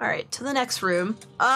All right, to the next room. Um,